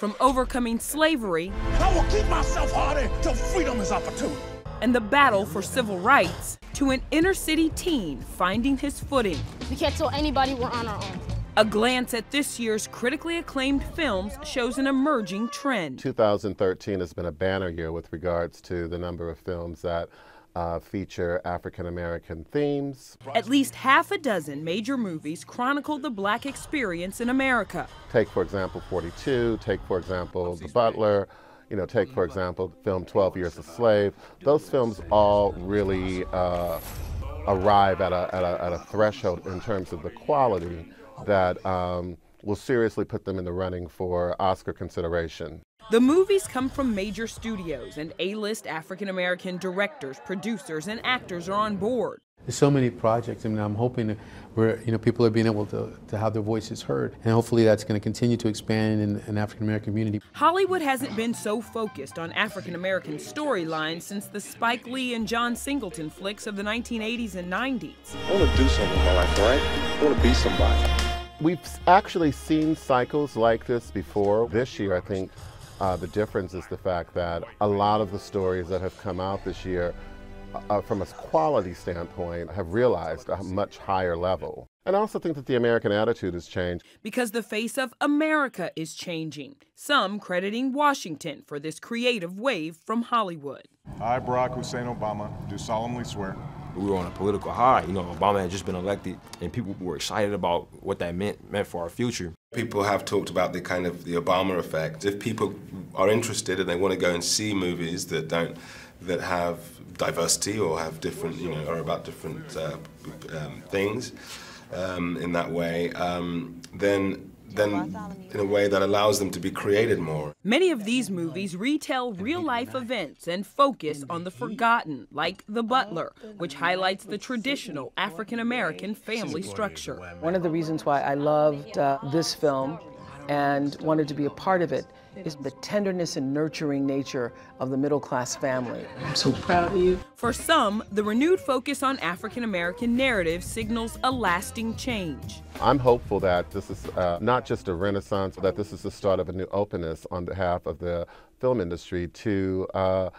From overcoming slavery. I will keep myself harder till freedom is opportune. And the battle for civil rights to an inner city teen finding his footing. We can't tell anybody we're on our own. A glance at this year's critically acclaimed films shows an emerging trend. 2013 has been a banner year with regards to the number of films that uh, feature African American themes. At least half a dozen major movies chronicle the black experience in America. Take, for example, 42, take, for example, The Butler, you know, take, for example, the film 12 Years a Slave. Those films all really uh, arrive at a, at, a, at a threshold in terms of the quality that um, will seriously put them in the running for Oscar consideration. The movies come from major studios, and A list African American directors, producers, and actors are on board. There's so many projects, I mean, I'm hoping that where you know people are being able to, to have their voices heard, and hopefully that's going to continue to expand in an African American community. Hollywood hasn't been so focused on African American storylines since the Spike Lee and John Singleton flicks of the 1980s and 90s. I want to do something in my life, right? I want to be somebody. We've actually seen cycles like this before. This year, I think uh, the difference is the fact that a lot of the stories that have come out this year, uh, from a quality standpoint, have realized a much higher level. And I also think that the American attitude has changed. Because the face of America is changing, some crediting Washington for this creative wave from Hollywood. I, Barack Hussein Obama, do solemnly swear we were on a political high. You know, Obama had just been elected, and people were excited about what that meant meant for our future. People have talked about the kind of the Obama effect. If people are interested and they want to go and see movies that don't that have diversity or have different, you know, or about different uh, um, things um, in that way, um, then then in a way that allows them to be created more. Many of these movies retell real life events and focus on the forgotten, like The Butler, which highlights the traditional African American family structure. One of the reasons why I loved uh, this film and wanted to be a part of it is the tenderness and nurturing nature of the middle class family. I'm so proud of you. For some, the renewed focus on African American narrative signals a lasting change. I'm hopeful that this is uh, not just a renaissance, but that this is the start of a new openness on behalf of the film industry to. Uh,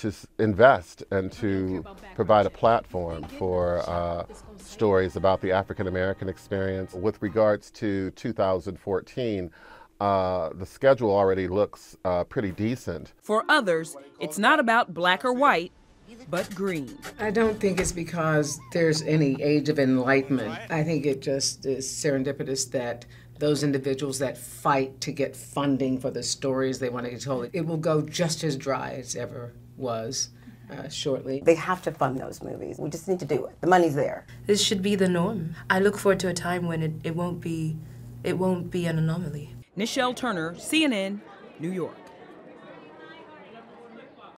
to invest and to provide a platform for uh, stories about the African American experience. With regards to 2014, uh, the schedule already looks uh, pretty decent. For others, it's not about black or white, but green. I don't think it's because there's any age of enlightenment. I think it just is serendipitous that those individuals that fight to get funding for the stories they want to get told, it will go just as dry as ever was. Uh, shortly. They have to fund those movies. We just need to do it. The money's there. This should be the norm. I look forward to a time when it, it won't be it won't be an anomaly. Nischelle Turner, CNN, New York.